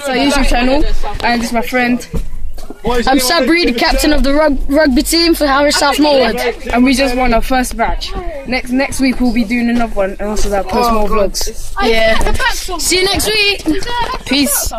It's our YouTube channel, and this my friend, I'm Sabri, the captain of the rug- rugby team for Harris South Norwood. and we just won our first batch. Next next week we'll be doing another one, and also that post more vlogs. Yeah. See you next week. Peace.